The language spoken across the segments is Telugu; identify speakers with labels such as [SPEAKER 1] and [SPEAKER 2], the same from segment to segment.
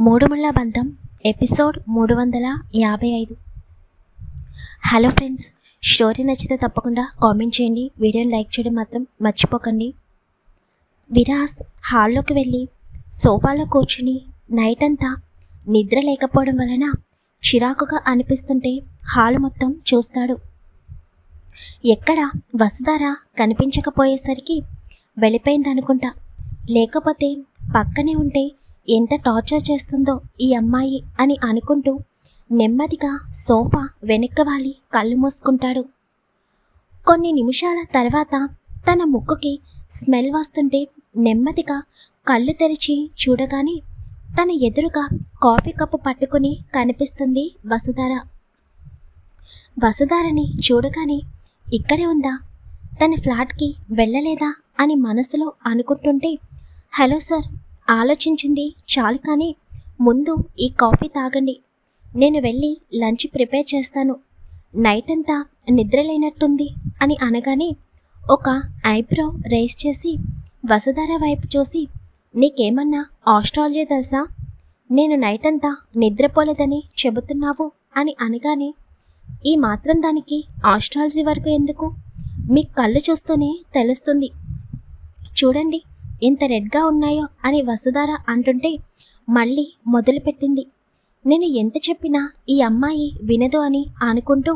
[SPEAKER 1] మూడుముళ్ళ బంధం ఎపిసోడ్ మూడు వందల యాభై ఐదు. హలో ఫ్రెండ్స్ స్టోరీ నచ్చితే తప్పకుండా కామెంట్ చేయండి వీడియోని లైక్ చేయడం మాత్రం మర్చిపోకండి. విరాస్ హాల్లోకి వెళ్ళి సోఫాలో కూర్చుని నైట్ అంతా నిద్ర లేకపోవడం వలన చిరాకుగా అనిపిస్తుంటే హాల్ మొత్తం చూస్తాడు. ఎక్కడ వసుధార కనిపించకపోయేసరికి వెళ్ళిపోయిందనుకుంటా. లేకపోతే పక్కనే ఉంటే ఎంత టార్చర్ చేస్తుందో ఈ అమ్మాయి అని అనుకుంటూ నెమ్మదిగా సోఫా వెనక్కి వాలి కళ్ళు మూసుకుంటాడు. కొన్ని నిమిషాల తర్వాత తన ముక్కుకి స్మెల్ వస్తుంటే నెమ్మదిగా కళ్ళు తెరిచి చూడగానే తన ఎదురుగా కాఫీ కప్పు పట్టుకుని కనిపిస్తుంది వసుధార. వసుధారని చూడగానే ఇక్కడే ఉందా? తన ఫ్లాట్కి వెళ్ళలేదా అని మనసులో అనుకుంటుంటే హలో సార్ ఆలోచించింది చాలు కానీ ముందు ఈ కాఫీ తాగండి. నేను వెళ్ళి లంచ్ ప్రిపేర్ చేస్తాను. నైట్ అంతా నిద్రలేనట్టుంది అని అనగానే ఒక ఐబ్రో రేస్ చేసి వసుధార వైపు చూసి నీకేమన్నా ఆస్ట్రాలజీ తెలుసా? నేను నైట్ అంతా నిద్రపోలేదని చెబుతున్నావు అని అనగానే ఈ మాత్రం దానికి ఆస్ట్రాలజీ వరకు ఎందుకు? మీ కళ్ళు చూస్తూనే తెలుస్తుంది. చూడండి ఎంత రెడ్గా ఉన్నాయో అని వసుధార అంటుంటే మళ్ళీ మొదలుపెట్టింది. నేను ఎంత చెప్పినా ఈ అమ్మాయి వినదు అని అనుకుంటూ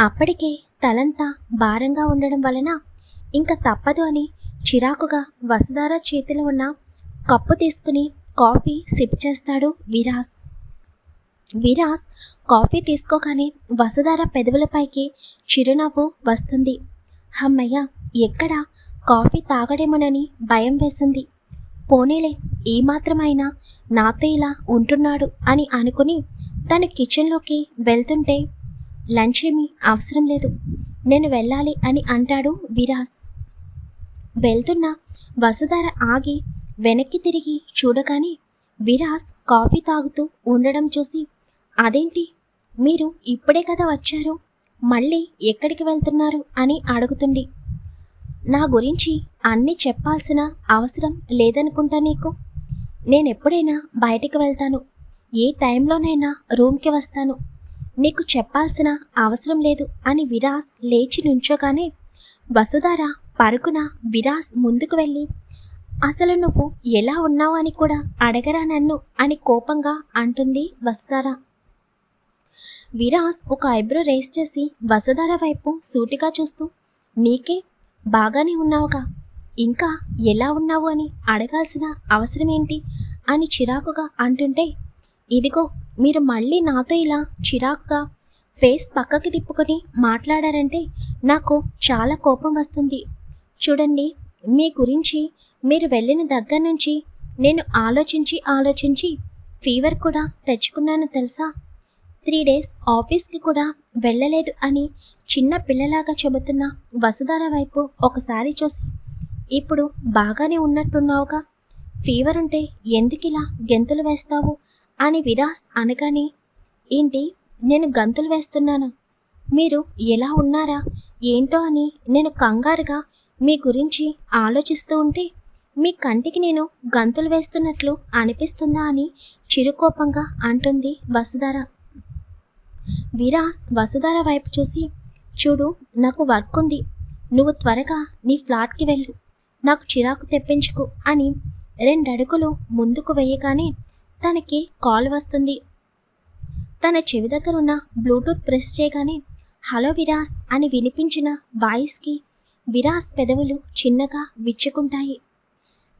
[SPEAKER 1] అప్పటికే తలంతా భారంగా ఉండడం వలన ఇంకా తప్పదు అని చిరాకుగా వసుధార చేతిలో ఉన్న కప్పు తీసుకుని కాఫీ సిప్ చేస్తాడు విరాస్. విరాస్ కాఫీ తీసుకోగానే వసుధార పెదవులపైకి చిరునవ్వు వస్తుంది. హమ్మయ్య ఎక్కడ కాఫీ తాగడేమోనని భయం వేసింది. పోనీలే ఈ మాత్రమైనా నాతో ఇలా ఉంటున్నాడు అని అనుకుని తన కిచెన్లోకి వెళ్తుంటే లంచ్ ఏమీ అవసరం లేదు నేను వెళ్ళాలి అని అంటాడు విరాజ్. వెళ్తున్న వసుధార ఆగి వెనక్కి తిరిగి చూడగానే విరాజ్ కాఫీ తాగుతూ ఉండడం చూసి అదేంటి? మీరు ఇప్పుడే కదా వచ్చారు? మళ్ళీ ఎక్కడికి వెళ్తున్నారు? అని అడుగుతుంది. నా గురించి అన్నీ చెప్పాల్సిన అవసరం లేదనుకుంటా నీకు? నేను ఎప్పుడైనా బయటికి వెళ్తాను. ఏ టైంలోనైనా రూమ్కి వస్తాను. నీకు చెప్పాల్సిన అవసరం లేదు అని విరాస్ లేచి నుంచోగానే వసుధార పరుగున విరాస్ ముందుకు వెళ్ళి అసలు నువ్వు ఎలా ఉన్నావు అని కూడా అడగరా నన్ను అని కోపంగా అంటుంది వసుధార. విరాస్ ఒక ఐబ్రో రేస్ చేసి వసుధార వైపు సూటిగా చూస్తూ నీకే బాగానే ఉన్నావుగా. ఇంకా ఎలా ఉన్నావు అని అడగాల్సిన అవసరం ఏంటి అని చిరాకుగా అంటుంటే ఇదిగో మీరు మళ్ళీ నాతో ఇలా చిరాకుగా ఫేస్ పక్కకి తిప్పుకొని మాట్లాడారంటే నాకు చాలా కోపం వస్తుంది. చూడండి మీ గురించి మీరు వెళ్ళిన దగ్గర నుంచి నేను ఆలోచించి ఆలోచించి ఫీవర్ కూడా తెచ్చుకున్నాను తెలుసా? త్రీ డేస్ ఆఫీస్కి కూడా వెళ్ళలేదు అని చిన్న పిల్లలాగా చెబుతున్న వసుధార వైపు ఒకసారి చూసి ఇప్పుడు బాగానే ఉన్నట్టున్నావుగా? ఫీవర్ ఉంటే ఎందుకిలా గెంతులు వేస్తావు? అని విరాస్ అనగానే ఏంటి? నేను గంతులు వేస్తున్నాను. మీరు ఎలా ఉన్నారా? ఏంటో అని నేను కంగారుగా మీ గురించి ఆలోచిస్తూ ఉంటే మీ కంటికి నేను గంతులు వేస్తున్నట్లు అనిపిస్తుందా అని చిరుకోపంగా అంటుంది వసుధార. విరాస్ వసుధార వైపు చూసి చూడు నాకు వర్క్ ఉంది నువ్వు త్వరగా నీ ఫ్లాట్కి వెళ్ళు. నాకు చిరాకు తెప్పించుకు అని రెండడుగులు ముందుకు వేయగానే తనకి కాల్ వస్తుంది. తన చెవి దగ్గర ఉన్న బ్లూటూత్ ప్రెస్ చేయగానే హలో విరాస్ అని వినిపించిన వాయిస్కి విరాస్ పెదవులు చిన్నగా విచ్చుకుంటాయి.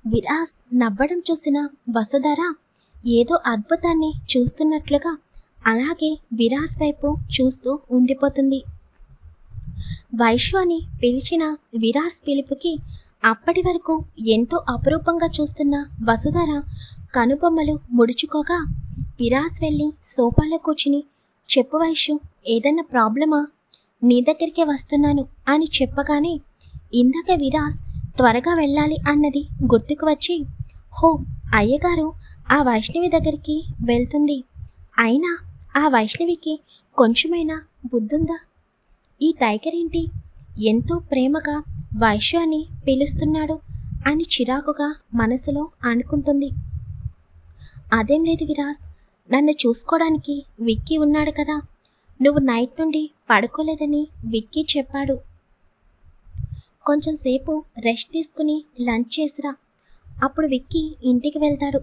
[SPEAKER 1] విరాస్ నవ్వడం చూసిన వసుధార ఏదో అద్భుతాన్ని చూస్తున్నట్లుగా అలాగే విరాస్ వైపు చూస్తూ ఉండిపోతుంది. వైశ్వాని పిలిచిన విరాస్ పిలుపుకి అప్పటి వరకు ఎంతో అపురూపంగా చూస్తున్న వసుధర కనుబొమ్మలు ముడుచుకోగా విరాస్ వెళ్ళి సోఫాలో కూర్చుని చెప్పు వైశ్యు ఏదన్నా ప్రాబ్లమా? నీ దగ్గరికే వస్తున్నాను అని చెప్పగానే ఇందాక విరాస్ త్వరగా వెళ్ళాలి అన్నది గుర్తుకు వచ్చి హో అయ్యగారు ఆ వైష్ణవి దగ్గరికి వెళ్తుంది. అయినా ఆ వైష్ణవికి కొంచెమైనా బుద్ధుందా? ఈ టైగర్ ఏంటి? ఎంతో ప్రేమగా వైశ్య అని పిలుస్తున్నాడు అని చిరాకుగా మనసులో అనుకుంటుంది అదేం లేదు విరాస్ నన్ను చూసుకోవడానికి విక్కీ ఉన్నాడు కదా. నువ్వు నైట్ నుండి పడుకోలేదని విక్కీ చెప్పాడు. కొంచెం సేపు రెస్ట్ తీసుకుని లంచ్ చేసిరా. అప్పుడు విక్కీ ఇంటికి వెళ్తాడు.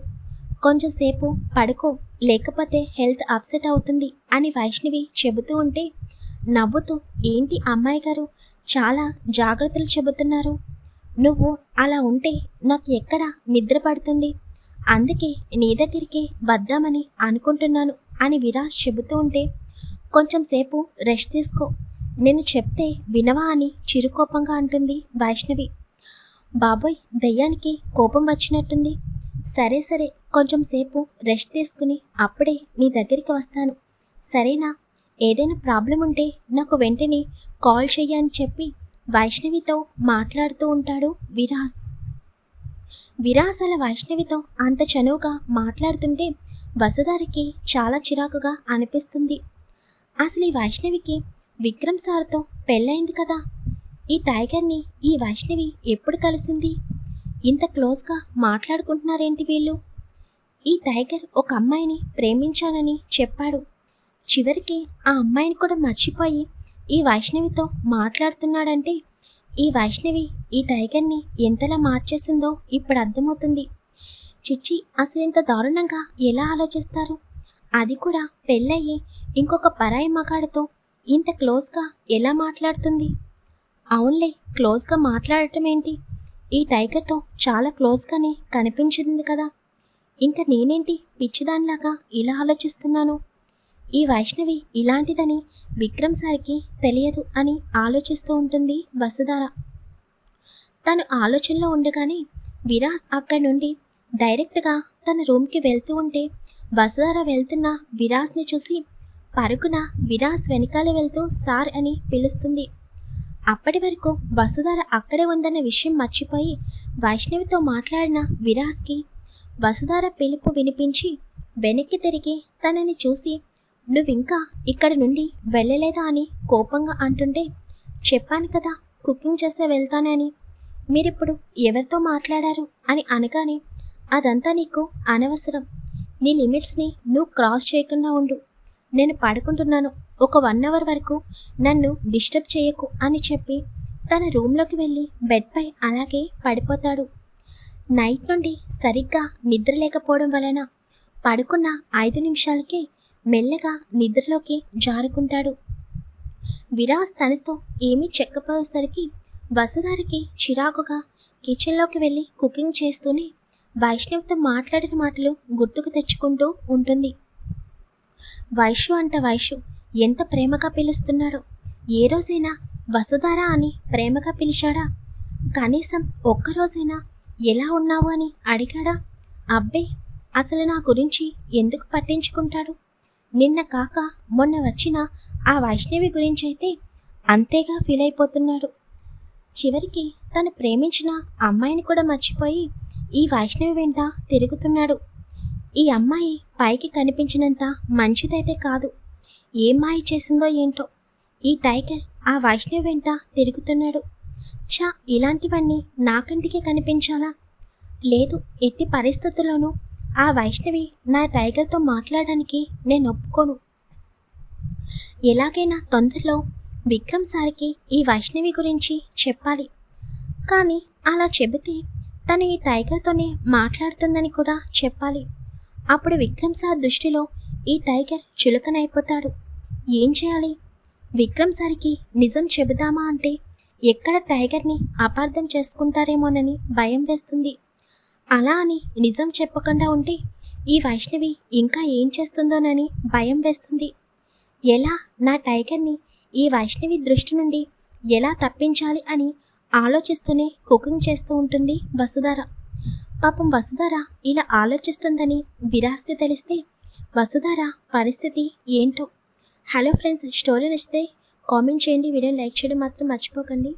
[SPEAKER 1] కొంచెం సేపు పడుకో. లేకపోతే హెల్త్ అప్సెట్ అవుతుంది అని వైష్ణవి చెబుతూ ఉంటే నవ్వుతూ ఏంటి అమ్మాయి గారు? చాలా జాగ్రత్తలు చెబుతున్నారు. నువ్వు అలా ఉంటే నాకు ఎక్కడ నిద్ర పడుతుంది? అందుకే నీ దగ్గరికి వద్దామని అనుకుంటున్నాను అని విరాజ్ చెబుతూ ఉంటే కొంచెం సేపు రెస్ట్ తీసుకో. నేను చెప్తే వినవా అని చిరుకోపంగా అంటుంది వైష్ణవి. బాబోయ్ దయ్యానికి కోపం వచ్చినట్టుంది. సరే సరే కొంచెం సేపు రెస్ట్ తీసుకుని అప్పుడే నీ దగ్గరికి వస్తాను. సరేనా? ఏదైనా ప్రాబ్లం ఉంటే నాకు వెంటనే కాల్ చెయ్యని చెప్పి వైష్ణవితో మాట్లాడుతూ ఉంటాడు విరాస్. విరాస్ అలా వైష్ణవితో అంత చనువుగా మాట్లాడుతుంటే వసుధారికి చాలా చిరాకుగా అనిపిస్తుంది. అసలు ఈ వైష్ణవికి విక్రమ్ సార్తో పెళ్ళైంది కదా? ఈ టైగర్ని ఈ వైష్ణవి ఎప్పుడు కలిసింది? ఇంత క్లోజ్గా మాట్లాడుకుంటున్నారేంటి వీళ్ళు? ఈ టైగర్ ఒక అమ్మాయిని ప్రేమించానని చెప్పాడు. చివరికి ఆ అమ్మాయిని కూడా మర్చిపోయి ఈ వైష్ణవితో మాట్లాడుతున్నాడంటే ఈ వైష్ణవి ఈ టైగర్ని ఎంతలా మార్చేసిందో ఇప్పుడు అర్థమవుతుంది. చిచ్చి అసలు ఇంత దారుణంగా ఎలా ఆలోచిస్తారు? అది కూడా పెళ్ళయ్యి ఇంకొక పరాయి మగాడితో ఇంత క్లోజ్గా ఎలా మాట్లాడుతుంది? అవునులే క్లోజ్గా మాట్లాడటం ఏంటి ఈ టైగర్తో చాలా క్లోజ్గానే కనిపించింది కదా. ఇంకా నేనేంటి పిచ్చిదానిలాగా ఇలా ఆలోచిస్తున్నాను? ఈ వైష్ణవి ఇలాంటిదని విక్రమ్ సార్కి తెలియదు అని ఆలోచిస్తూ ఉంటుంది వసుధార. తను ఆలోచనలో ఉండగానే విరాస్ అక్కడి నుండి డైరెక్ట్గా తన రూమ్కి వెళ్తూ ఉంటే వసుధార వెళ్తున్న విరాస్ని చూసి పరుగున విరాస్ వెనకాల వెళ్తూ సార్ అని పిలుస్తుంది. అప్పటి వరకు వసుధార అక్కడే ఉందన్న విషయం మర్చిపోయి వైష్ణవితో మాట్లాడిన విరాస్కి వసుధార పిలుపు వినిపించి వెనక్కి తిరిగి తనని చూసి నువ్వింకా ఇక్కడ నుండి వెళ్ళలేదా అని కోపంగా అంటుంటే చెప్పాను కదా కుకింగ్ చేస్తే వెళ్తానని మీరిప్పుడు ఎవరితో మాట్లాడారు? అని అనగానే అదంతా నీకు అనవసరం. నీ లిమిట్స్ని నువ్వు క్రాస్ చేయకుండా ఉండు. నేను పడుకుంటున్నాను. ఒక వన్ అవర్ వరకు నన్ను డిస్టర్బ్ చేయకు అని చెప్పి తన రూమ్లోకి వెళ్ళి బెడ్పై అలాగే పడిపోతాడు. నైట్ నుండి సరిగ్గా నిద్ర లేకపోవడం వలన పడుకున్న ఐదు నిమిషాలకే మెల్లగా నిద్రలోకి జారుకుంటాడు. విరాస్ తనతో ఏమీ చెక్కపోయేసరికి వసుధారికి చిరాకుగా కిచెన్లోకి వెళ్ళి కుకింగ్ చేస్తూనే వైష్ణవ్తో మాట్లాడిన మాటలు గుర్తుకు తెచ్చుకుంటూ ఉంటుంది. వైషు అంట వైషు ఎంత ప్రేమగా పిలుస్తున్నాడో. ఏ రోజైనా వసుధార అని ప్రేమగా పిలిచాడా? కనీసం ఒక్కరోజైనా ఎలా ఉన్నావు అని అడిగాడా? అబ్బే అసలు నా గురించి ఎందుకు పట్టించుకుంటాడు? నిన్న కాక మొన్న వచ్చిన ఆ వైష్ణవి గురించి అయితే అంతేగా ఫీల్ అయిపోతున్నాడు. చివరికి తను ప్రేమించిన అమ్మాయిని కూడా మర్చిపోయి ఈ వైష్ణవి వెంట తిరుగుతున్నాడు. ఈ అమ్మాయి పైకి కనిపించినంత మంచిదైతే కాదు. ఏం మాయ చేసిందో ఏంటో? ఈ టైగర్ ఆ వైష్ణవి వెంట తిరుగుతున్నాడు. ఛా ఇలాంటివన్నీ నాకంటికే కనిపించాలా? లేదు ఎట్టి పరిస్థితుల్లోనూ ఆ వైష్ణవి నా టైగర్తో మాట్లాడడానికి నేను ఒప్పుకోను. ఎలాగైనా తొందరలో విక్రమ్ సార్కి ఈ వైష్ణవి గురించి చెప్పాలి. కానీ అలా చెబితే తను ఈ టైగర్తోనే మాట్లాడుతుందని కూడా చెప్పాలి. అప్పుడు విక్రమ్ సార్ దృష్టిలో ఈ టైగర్ చులకనైపోతాడు. ఏం చేయాలి? విక్రమ్ సార్కి నిజం చెబుదామా అంటే ఎక్కడ టైగర్ని అపార్థం చేసుకుంటారేమోనని భయం వేస్తుంది. అలా అని నిజం చెప్పకుండా ఉంటే ఈ వైష్ణవి ఇంకా ఏం చేస్తుందోనని భయం వేస్తుంది. ఎలా నా టైగర్ని ఈ వైష్ణవి దృష్టి నుండి ఎలా తప్పించాలి అని ఆలోచిస్తూనే కుకింగ్ చేస్తూ ఉంటుంది వసుధార. పాపం వసుధార ఇలా ఆలోచిస్తుందని విరాస్కి తెలిస్తే వసుధార పరిస్థితి ఏంటో హలో ఫ్రెండ్స్ స్టోరీ నచ్చితే కామెంట్ చేయండి వీడియోని లైక్ చేయడం మాత్రం మర్చిపోకండి.